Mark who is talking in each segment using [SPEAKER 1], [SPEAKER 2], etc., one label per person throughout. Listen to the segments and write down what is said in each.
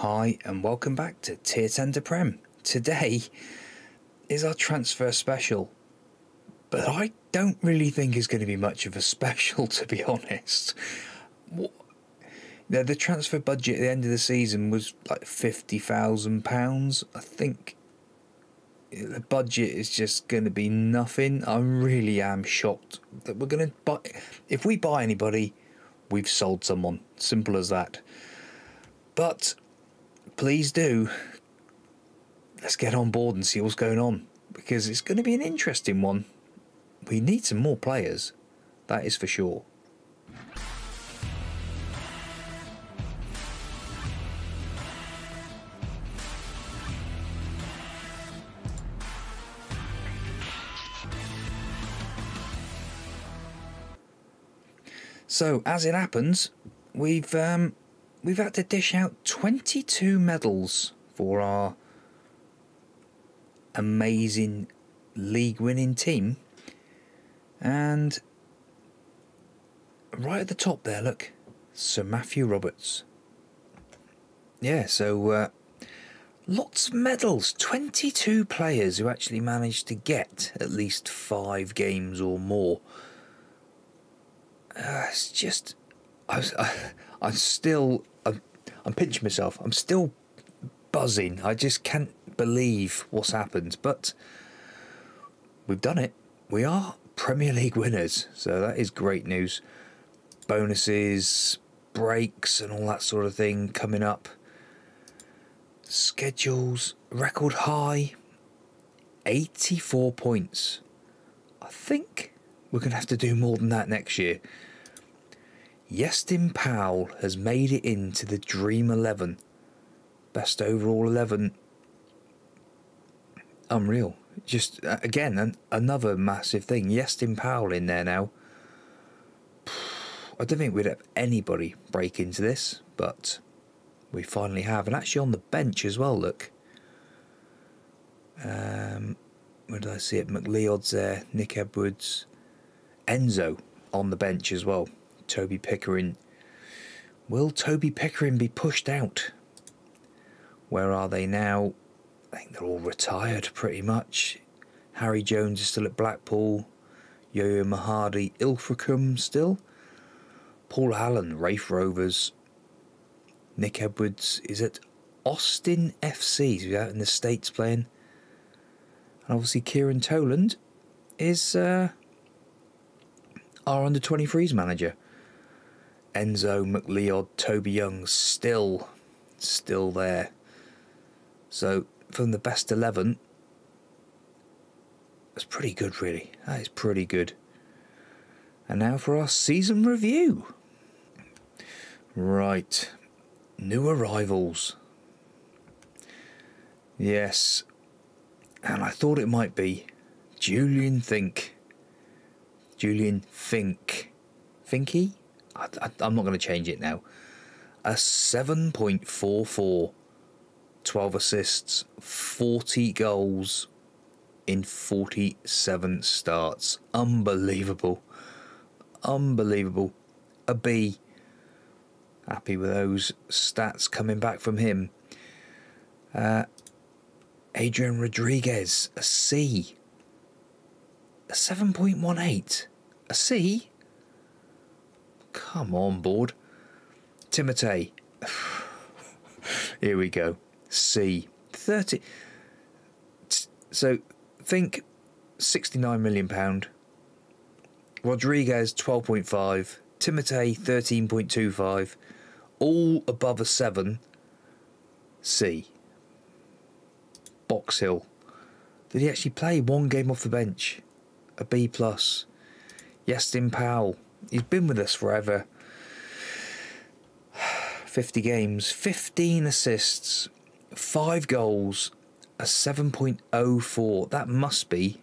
[SPEAKER 1] Hi, and welcome back to Tier 10 to Prem. Today is our transfer special, but I don't really think it's going to be much of a special, to be honest. The transfer budget at the end of the season was like £50,000. I think the budget is just going to be nothing. I really am shocked that we're going to buy. If we buy anybody, we've sold someone. Simple as that. But please do. Let's get on board and see what's going on because it's going to be an interesting one. We need some more players, that is for sure. So, as it happens, we've um, we've had to dish out 22 medals for our amazing league winning team. And right at the top there, look, Sir Matthew Roberts. Yeah, so uh, lots of medals. 22 players who actually managed to get at least five games or more. Uh, it's just, I, I, I'm still, I'm, I'm pinching myself. I'm still buzzing. I just can't believe what's happened. But we've done it. We are Premier League winners, so that is great news. Bonuses, breaks, and all that sort of thing coming up. Schedules, record high, 84 points. I think we're going to have to do more than that next year. Iestyn Powell has made it into the Dream 11. Best overall 11. Unreal. Just, uh, again, an, another massive thing. Iestyn Powell in there now. I don't think we'd have anybody break into this, but we finally have. And actually on the bench as well, look. Um, where did I see it? McLeod's there, Nick Edwards, Enzo on the bench as well. Toby Pickering. Will Toby Pickering be pushed out? Where are they now? I think they're all retired pretty much. Harry Jones is still at Blackpool. Yo-Yo Mahadi, Ilfracombe still. Paul Allen, Raith Rovers. Nick Edwards is at Austin FC, he's out in the States playing. And obviously Kieran Toland is uh, our under 23s manager. Enzo McLeod, Toby Young still, still there. So from the best 11, that's pretty good, really. That is pretty good. And now for our season review. Right. New arrivals. Yes. And I thought it might be Julian Fink. Julian Fink. Finky? I, am not going to change it now. A 7.44, 12 assists, 40 goals in 47 starts. Unbelievable. Unbelievable. A B. Happy with those stats coming back from him. Uh, Adrian Rodriguez, a C. A 7.18. A C? Come on board. Timotei. Here we go. C. 30. So Fink 69 million pound. Rodriguez 12.5. Timotei 13.25. All above a 7. C. Box Hill. Did he actually play one game off the bench? A B plus. Iestyn Powell he's been with us forever. 50 games, 15 assists, 5 goals, a 7.04. That must be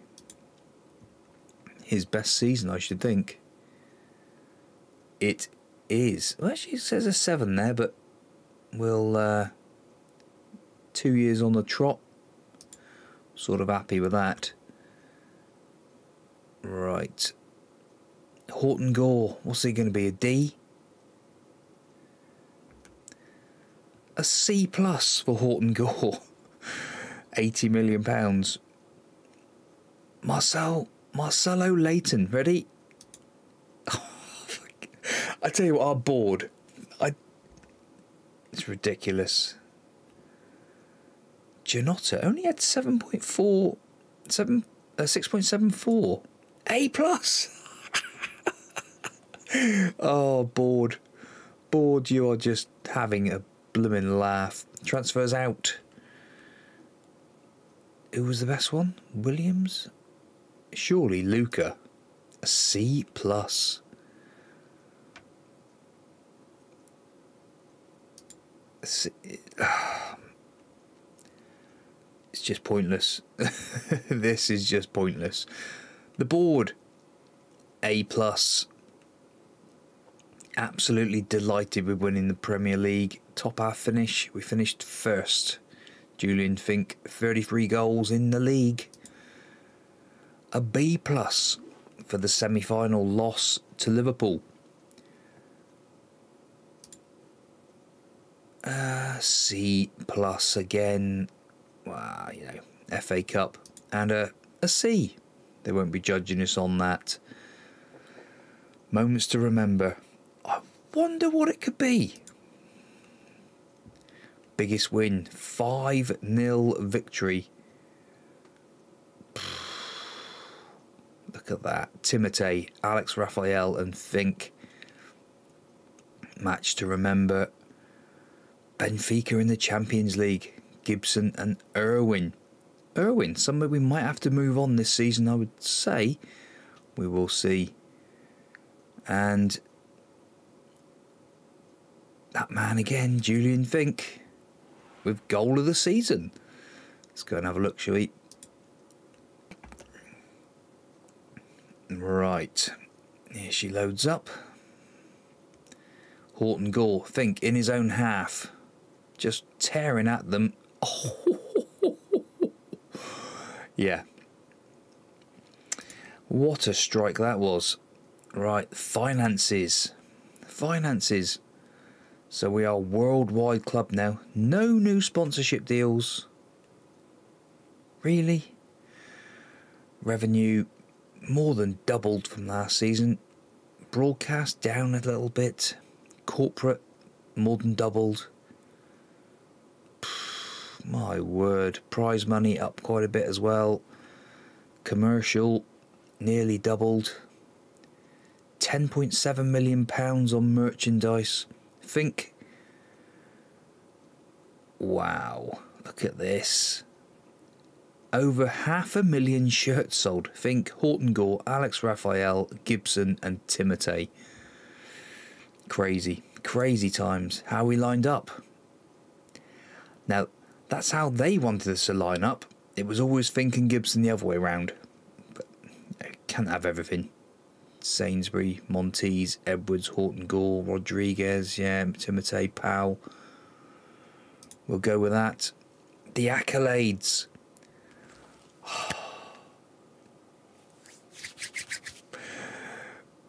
[SPEAKER 1] his best season, I should think. It is. Well, actually, it says a 7 there, but we'll. Uh, two years on the trot. Sort of happy with that. Right. Horton Gore, what's he going to be? A D? A C plus for Horton Gore. 80 million pounds. Marcel Marcelo Leighton, ready? I tell you what, our board, I it's ridiculous. Janota only had 7.4 7 uh, 6.74 A plus. oh, bored. Bored, you are just having a blooming laugh. Transfers out. Who was the best one? Williams? Surely Luca. A C plus. It's just pointless. this is just pointless. The board, A plus. Absolutely delighted with winning the Premier League. Top half finish. We finished first. Julian Fink, 33 goals in the league. A B plus for the semi-final loss to Liverpool. Uh, C plus again. Well, you know, FA Cup and a, a C. They won't be judging us on that. Moments to remember. Wonder what it could be. Biggest win 5 0 victory. Look at that. Timotei, Alex Raphael, and Fink. Match to remember. Benfica in the Champions League. Gibson and Irwin. Irwin, somebody we might have to move on this season, I would say. We will see. And that man again, Julian Fink, with goal of the season. Let's go and have a look, shall we? Right. Here she loads up. Horton Gore, Fink in his own half. Just tearing at them. Oh. yeah. What a strike that was. Right, finances. Finances. So we are worldwide club now. No new sponsorship deals. Really? Revenue more than doubled from last season. Broadcast down a little bit. Corporate more than doubled. My word. Prize money up quite a bit as well. Commercial nearly doubled. £10.7 million on merchandise. Fink. Wow. Look at this. Over half a million shirts sold. Fink Horton Gore, Alex Raphael, Gibson, and Timotei. Crazy. Crazy times. How we lined up. Now, that's how they wanted us to line up. It was always Fink and Gibson the other way round. But can't have everything. Sainsbury, Monteith, Edwards, Horton Gore, Rodriguez, yeah, Timotei, Powell. We'll go with that. The accolades.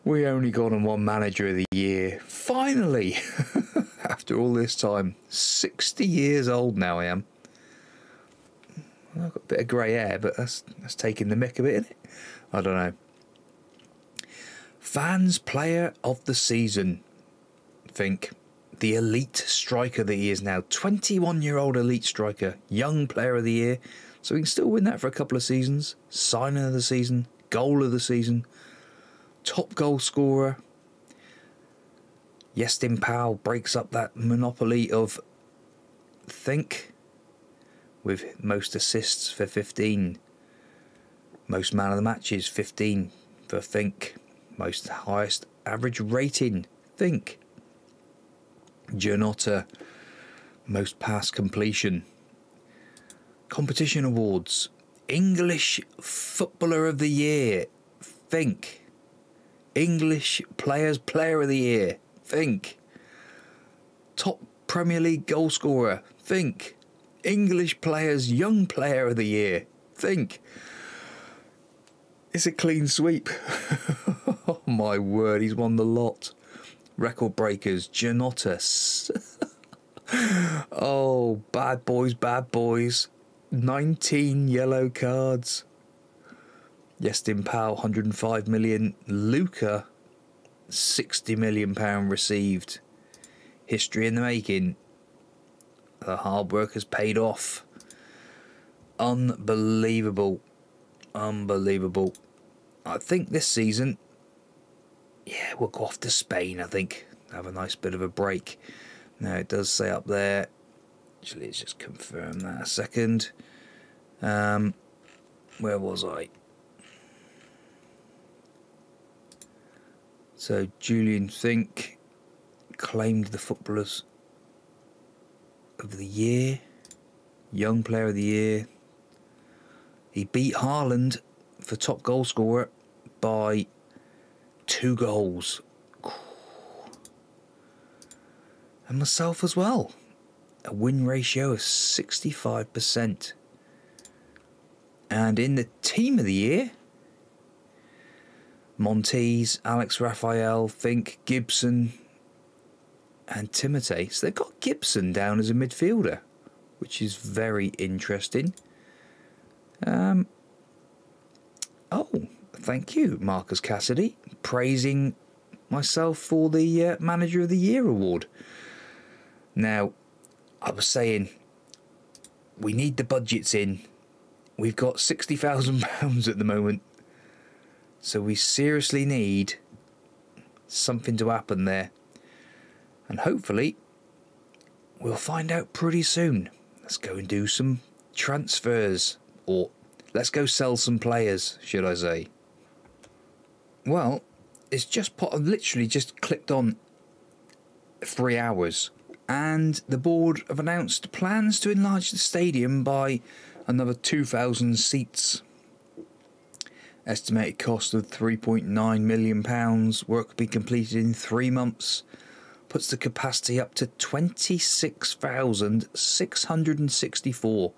[SPEAKER 1] we only got on one manager of the year. Finally! After all this time. 60 years old now I am. I've got a bit of grey hair, but that's, that's taking the mick a bit, isn't it? I don't know. Fans Player of the Season. Fink the elite striker that he is now. 21 year old elite striker. Young Player of the Year. So he can still win that for a couple of seasons. Signing of the season. Goal of the season. Top goal scorer. Iestyn Powell breaks up that monopoly of Fink with most assists for 15. Most man of the matches, 15 for Fink. Most highest average rating, Fink. Janota, most pass completion. Competition awards. English Footballer of the Year, Fink. English Players Player of the Year, Fink. Top Premier League goalscorer. Fink. English Players Young Player of the Year, Fink. It's a clean sweep. my word, he's won the lot. Record breakers, Janotas. oh, bad boys, bad boys. 19 yellow cards. Iestyn Powell, 105 million. Luca, 60 million pound received. History in the making. The hard work has paid off. Unbelievable. Unbelievable. I think this season, yeah, we'll go off to Spain, I think. Have a nice bit of a break. Now, it does say up there, actually, let's just confirm that a second. Um, where was I? So, Julian Fink claimed the Footballers of the Year, Young Player of the Year. He beat Haaland for top goal scorer by two goals. And myself as well. A win ratio of 65%. And in the team of the year, Montes, Alex Raphael, Fink, Gibson, and Timotei. So they've got Gibson down as a midfielder, which is very interesting. Um, oh, thank you, Marcus Cassidy, praising myself for the uh, Manager of the Year award. Now, I was saying we need the budgets in. We've got £60,000 at the moment. So we seriously need something to happen there. And hopefully, we'll find out pretty soon. Let's go and do some transfers. Or let's go sell some players, should I say. Well, it's just literally just clicked on three hours. And the board have announced plans to enlarge the stadium by another 2,000 seats. Estimated cost of £3.9 million. Work will be completed in three months puts the capacity up to 26,664.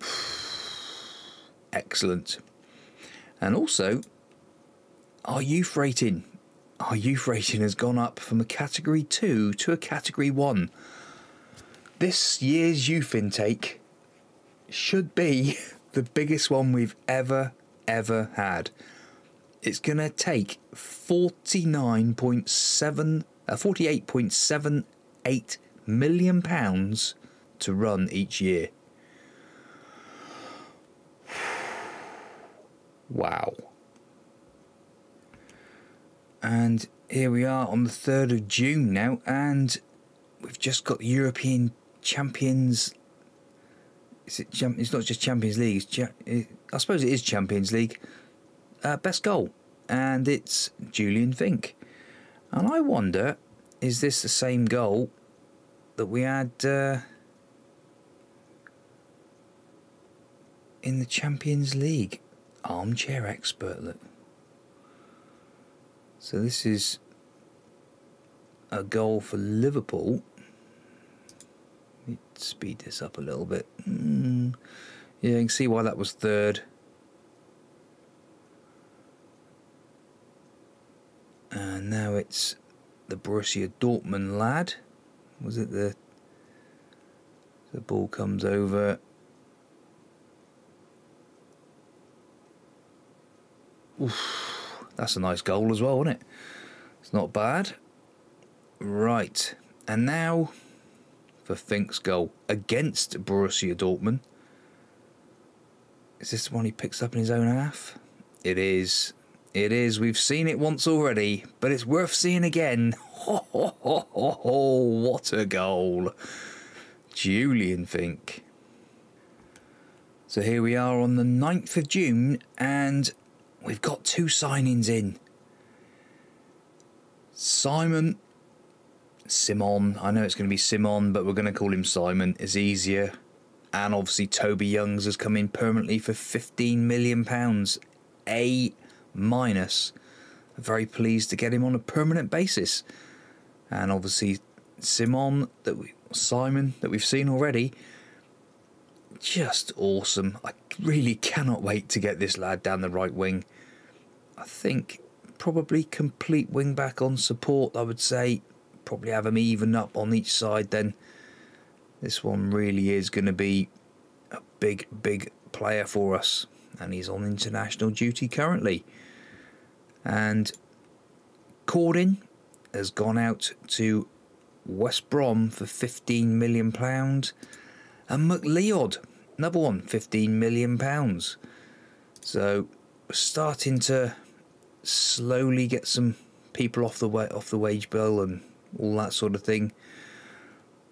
[SPEAKER 1] Excellent. And also, our youth rating. Our youth rating has gone up from a category 2 to a category 1. This year's youth intake should be the biggest one we've ever, ever had it's going to take 49.7 uh, 48.78 million pounds to run each year. Wow. And here we are on the 3rd of June now, and we've just got the European Champions. Is it? It's not just Champions League. I suppose it is Champions League uh, best goal, and it's Julian Fink. And I wonder, is this the same goal that we had uh, in the Champions League? Armchair expert, look. So this is a goal for Liverpool. Speed this up a little bit. Mm. Yeah, you can see why that was third. and now it's the Borussia Dortmund lad. Was it the the ball comes over? Oof, that's a nice goal as well, isn't it? It's not bad. Right, and now for Fink's goal against Borussia Dortmund. Is this the one he picks up in his own half? It is. It is. We've seen it once already, but it's worth seeing again. Ho, ho, ho, ho. What a goal. Julian Fink. So here we are on the 9th of June, and we've got two signings in. Simon, Simon, I know it's going to be Simon, but we're going to call him Simon, It's easier. And obviously, Toby Youngs has come in permanently for £15 million. A minus. Very pleased to get him on a permanent basis. And obviously Simon that we Simon that we've seen already. Just awesome. I really cannot wait to get this lad down the right wing. I think probably complete wing back on support, I would say. probably have him even up on each side, then this one really is going to be a big, big player for us. And he's on international duty currently. And Cordin has gone out to West Brom for £15 million. And McLeod, another one, £15 million. So starting to slowly get some people off the way, off the wage bill and all that sort of thing.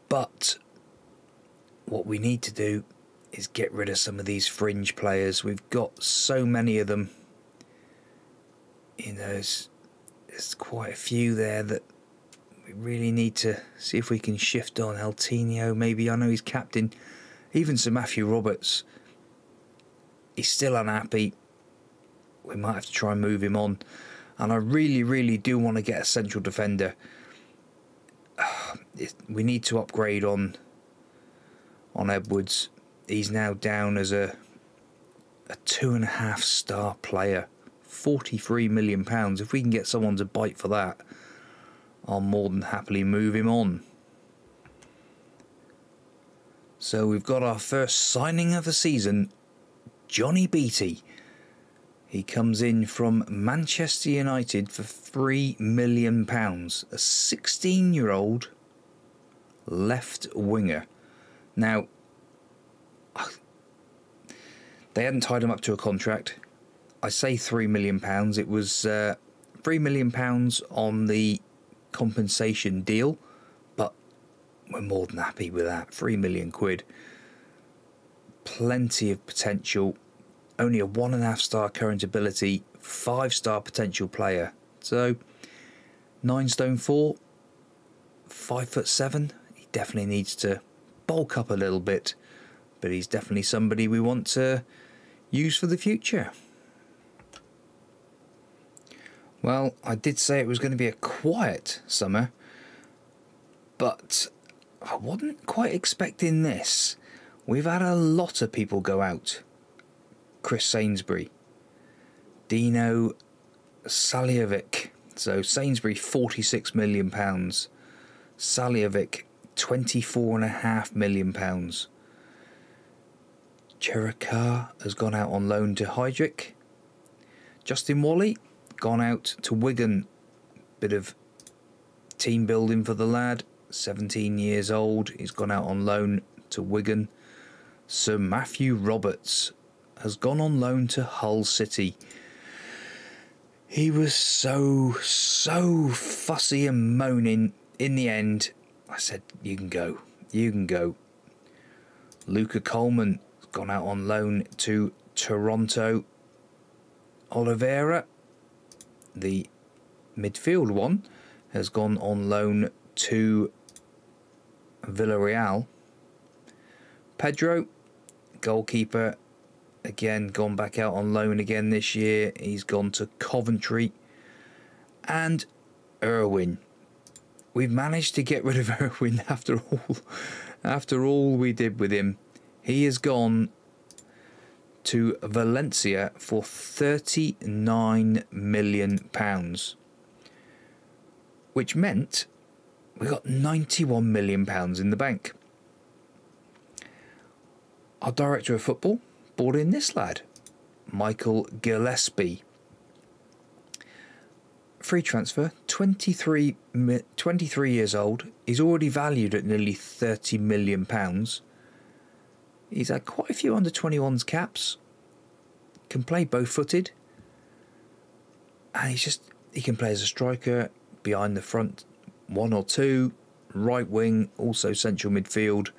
[SPEAKER 1] But what we need to do is get rid of some of these fringe players. We've got so many of them. You know, there's, quite a few there that really need to see if we can shift on. Eltinho, maybe. I know he's captain. Even Sir Matthew Roberts. He's still unhappy. We might have to try and move him on. And I really, really do want to get a central defender. We need to upgrade on on Edwards. He's now down as a a two and a half star player. Forty-three million pounds. If we can get someone to bite for that, I'll more than happily move him on. So we've got our first signing of the season, Johnny Beattie. He comes in from Manchester United for three million pounds. A 16-year-old left winger. Now, they hadn't tied him up to a contract. I say three million pounds. It was uh, three million pounds on the compensation deal, but we're more than happy with that. Three million quid. Plenty of potential. Only a one and a half star current ability, five star potential player. So nine stone four, five foot seven. He definitely needs to bulk up a little bit, but he's definitely somebody we want to use for the future. Well, I did say it was going to be a quiet summer, but I wasn't quite expecting this. We've had a lot of people go out. Chris Sainsbury, Dino Saliovic. So Sainsbury, £46 million. Saliovic, £24.5 million. Cheraka has gone out on loan to Heidrich. Justin Wally gone out to Wigan. Bit of team building for the lad. 17 years old. He's gone out on loan to Wigan. Sir Matthew Roberts has gone on loan to Hull City. He was so, so fussy and moaning. In the end, I said, You can go. You can go. Luca Coleman has gone out on loan to Toronto. Oliveira, the midfield one, has gone on loan to Villarreal. Pedro, goalkeeper, again gone back out on loan again this year. He's gone to Coventry. And Irwin. We've managed to get rid of Irwin after all after all we did with him. He has gone to Valencia for 39 million pounds. Which meant we got 91 million pounds in the bank. Our director of football brought in this lad, Michael Gillespie. Free transfer, 23, 23 years old. He's already valued at nearly 30 million pounds. He's had quite a few under 21s caps. Can play both footed. And he's just, he can play as a striker, behind the front, one or two, right wing, also central midfield.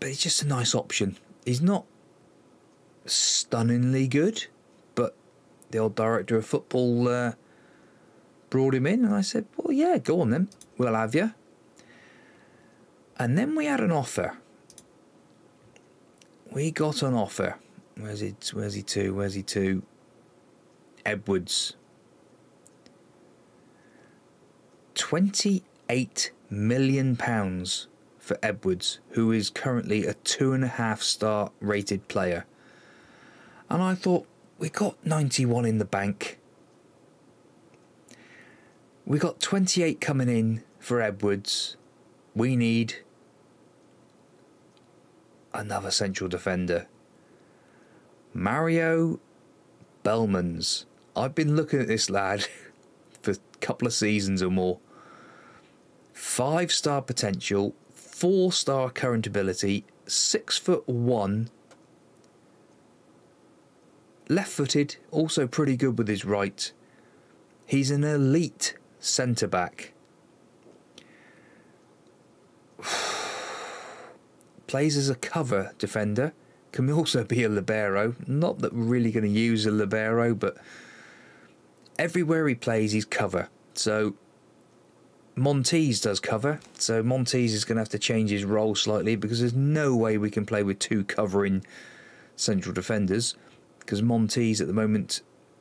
[SPEAKER 1] But he's just a nice option he's not stunningly good, but the old director of football uh, brought him in, and I said, "Well, yeah, go on then, we'll have you." And then we had an offer. We got an offer. Where's it? Where's he to? Where's he to? Edwards. Twenty-eight million pounds for Edwards, who is currently a two and a half star rated player. And I thought, we got 91 in the bank. We got 28 coming in for Edwards. We need another central defender. Mario Bellmans. I've been looking at this lad for a couple of seasons or more. Five star potential, four star current ability, six foot one. Left footed, also pretty good with his right. He's an elite centre back. Plays as a cover defender. Can also be a libero. Not that we're really going to use a libero, but everywhere he plays, he's cover. So Montes does cover. So Montes is going to have to change his role slightly because there's no way we can play with two covering central defenders because Montes at the moment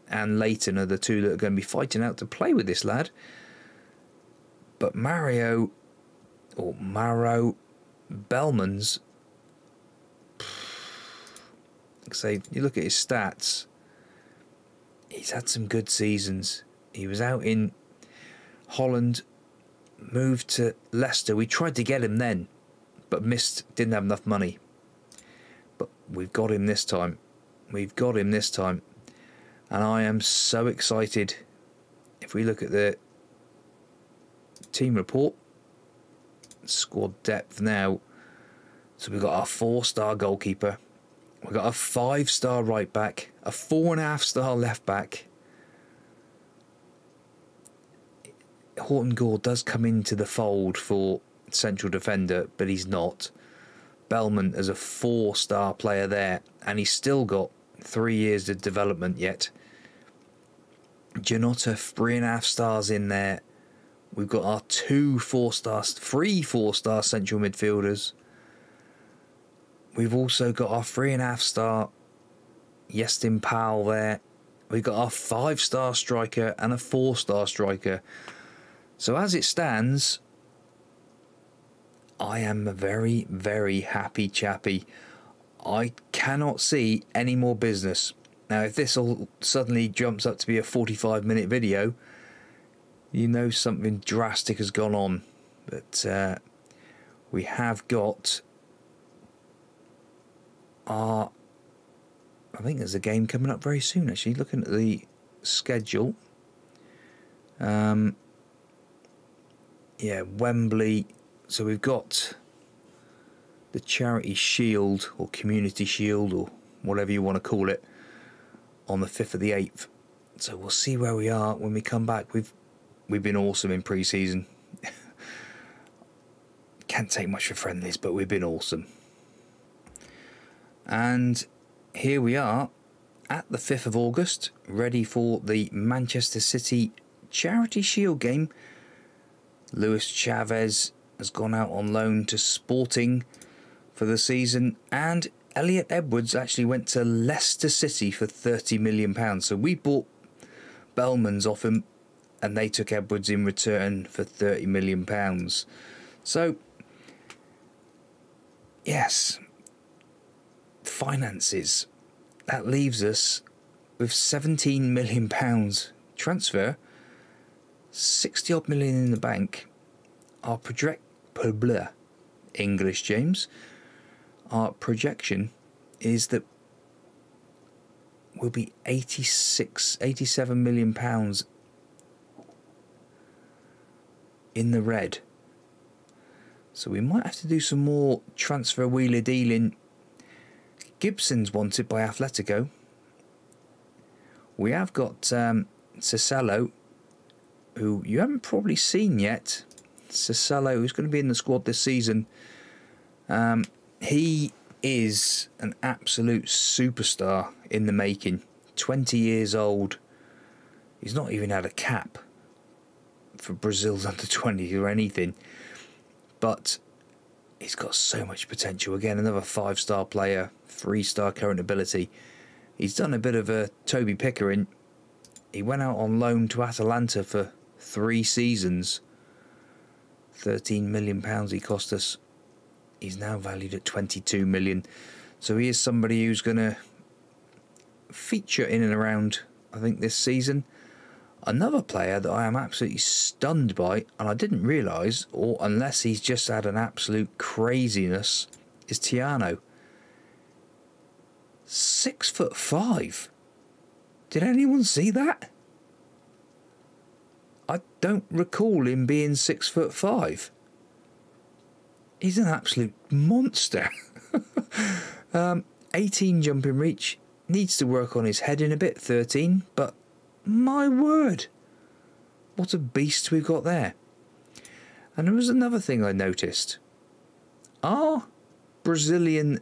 [SPEAKER 1] and Leighton are the two that are going to be fighting out to play with this lad. But Mario or Maro Bellmans, say you look at his stats, he's had some good seasons. He was out in Holland, moved to Leicester. We tried to get him then, but missed, didn't have enough money. But we've got him this time. We've got him this time and I am so excited. If we look at the team report, squad depth now, so we've got our four star goalkeeper, we've got a five star right back, a four and a half star left back. Horton Gore does come into the fold for central defender, but he's not. Bellman as a four star player there, and he's still got three years of development yet. Janota, three and a half stars in there. We've got our two four stars, three four star central midfielders. We've also got our three and a half star Iestyn Powell there. We've got our five star striker and a four star striker. So as it stands, I am a very, very happy chappy. I cannot see any more business. Now, if this all suddenly jumps up to be a 45 minute video, you know something drastic has gone on. But uh, we have got our. I think there's a game coming up very soon, actually. Looking at the schedule. Um, yeah, Wembley. So we've got the Charity Shield or Community Shield or whatever you want to call it on the 5th of the 8th. So we'll see where we are when we come back. We've we've been awesome in pre-season. Can't take much for friendlies, but we've been awesome. And here we are at the 5th of August, ready for the Manchester City Charity Shield game. Luis Chavez has gone out on loan to Sporting for the season, and Elliot Edwards actually went to Leicester City for £30 million. So we bought Bellmans off him and they took Edwards in return for £30 million. So, yes, finances. That leaves us with £17 million transfer, 60 odd million in the bank. Our project, English, James our projection is that we'll be 86 87 million pounds in the red. So we might have to do some more transfer wheeler dealing. Gibson's wanted by Atletico. We have got um, Cicello who you haven't probably seen yet. Cicello who's going to be in the squad this season. Um, he is an absolute superstar in the making. 20 years old. He's not even had a cap for Brazil's under 20 or anything. But he's got so much potential. Again, another five star player, three star current ability. He's done a bit of a Toby Pickering. He went out on loan to Atalanta for three seasons. £13 million he cost us he's now valued at 22 million. So he is somebody who's going to feature in and around, I think, this season. Another player that I am absolutely stunned by, and I didn't realise, or unless he's just had an absolute craziness, is Tiano. Six foot five. Did anyone see that? I don't recall him being six foot five. He's an absolute monster. um, 18 jumping reach. Needs to work on his heading a bit, 13, but my word, what a beast we've got there. And there was another thing I noticed. Our Brazilian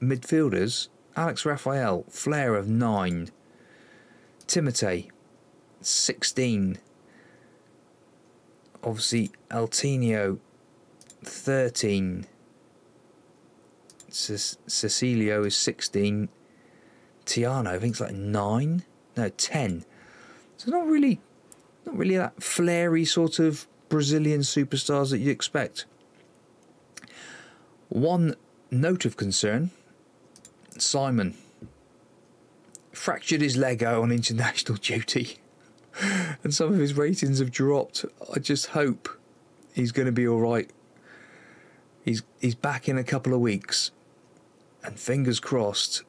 [SPEAKER 1] midfielders, Alex Raphael, flair of 9, Timotei, 16, obviously Altinho, 13, Cecilio is 16, Tiano, I think it's like 9, no, 10. So not really, not really that flary sort of Brazilian superstars that you'd expect. One note of concern Simon fractured his leg out on international duty and some of his ratings have dropped. I just hope he's going to be all right. He's he's back in a couple of weeks and fingers crossed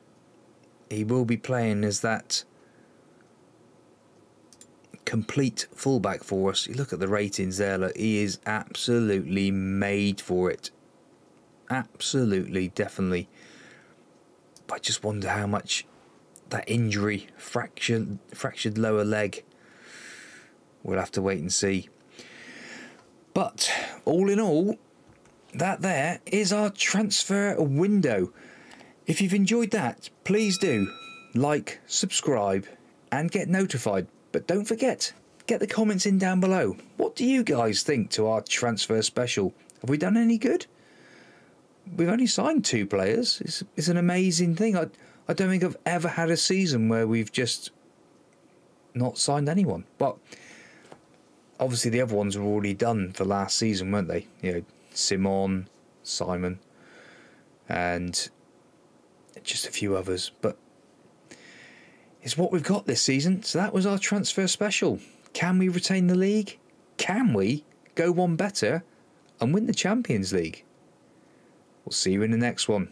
[SPEAKER 1] he will be playing as that complete fullback for us. You look at the ratings there, look, he is absolutely made for it absolutely, definitely. But I just wonder how much that injury, fractured, fractured lower leg, we'll have to wait and see. But all in all, that there is our transfer window. If you've enjoyed that, please do like, subscribe, and get notified. But don't forget, get the comments in down below. What do you guys think to our transfer special? Have we done any good? we've only signed two players. It's, it's an amazing thing. I, I don't think I've ever had a season where we've just not signed anyone. But obviously the other ones were already done for last season, weren't they? You know, Simon, Simon, and just a few others. But it's what we've got this season. So that was our transfer special. Can we retain the league? Can we go one better and win the Champions League? We'll see you in the next one.